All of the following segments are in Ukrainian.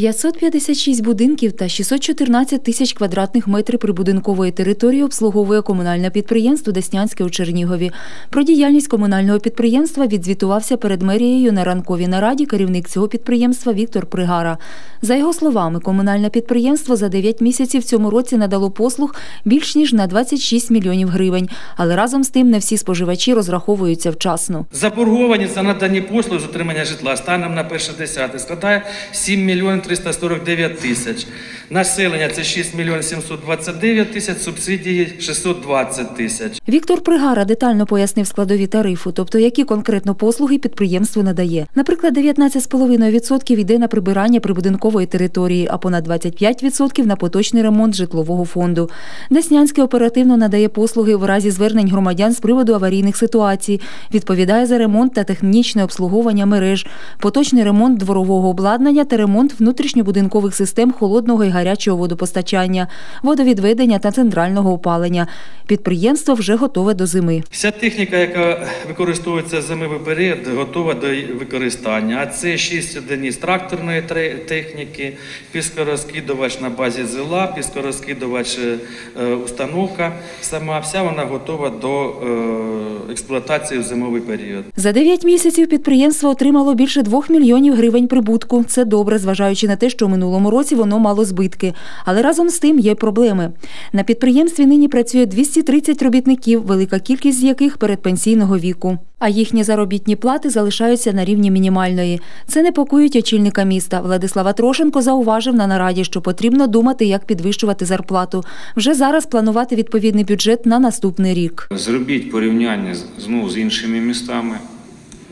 556 будинків та 614 тисяч квадратних метрів прибудинкової території обслуговує комунальне підприємство Деснянське у Чернігові. Про діяльність комунального підприємства відзвітувався перед мерією на ранковій нараді керівник цього підприємства Віктор Пригара. За його словами, комунальне підприємство за 9 місяців цьому році надало послуг більш ніж на 26 мільйонів гривень, але разом з тим не всі споживачі розраховуються вчасно. Заборгованість за надані послуги з отримання житла станом на 1.10 складає 7 мільйонів 349 тисяч. Населення це 6 мільйонів 729 тисяч, субсидії 620 тисяч. Віктор Пригара детально пояснив складові тарифу, тобто які конкретно послуги підприємство надає. Наприклад, 19,5% йде на прибирання прибудинкової території, а понад 25% на поточний ремонт житлового фонду. Деснянське оперативно надає послуги в разі звернень громадян з приводу аварійних ситуацій, відповідає за ремонт та технічне обслуговування мереж, поточний ремонт дворового обладнання та ремонт внутрішньобудинкових систем холодного і гарячого водопостачання, водовідведення та центрального опалення. Підприємство вже готове до зими. Вся техніка, яка використовується зимовий період, готова до використання. А це 6 одиниць тракторної техніки, піскорозкидувач на базі зила, піскорозкидувач е, установка. Сама вся вона готова до е, експлуатації в зимовий період. За 9 місяців підприємство отримало більше 2 мільйонів гривень прибутку. Це добре, зважаючи на те, що в минулому році воно мало збитки. Але разом з тим є проблеми. На підприємстві нині працює 230 робітників, велика кількість з яких передпенсійного віку. А їхні заробітні плати залишаються на рівні мінімальної. Це непокоїть очільника міста. Владислава Трошенко зауважив на нараді, що потрібно думати, як підвищувати зарплату. Вже зараз планувати відповідний бюджет на наступний рік. Зробіть порівняння знову з іншими містами,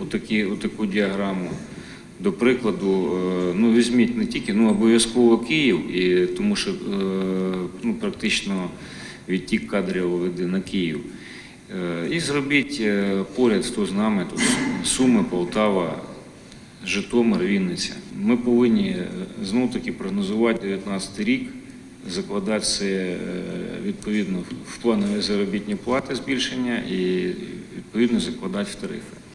отакі, отаку діаграму. До прикладу, е, ну візьміть не тільки, ну обов'язково Київ, і, тому що е, ну, практично відтік кадрів веде на Київ. Е, І зробіть поряд хто з нами, тут Суми, Полтава, Житомир, Вінниця. Ми повинні знову таки прогнозувати 2019 рік, закладати це відповідно в планові заробітні плати збільшення і відповідно закладати в тарифи.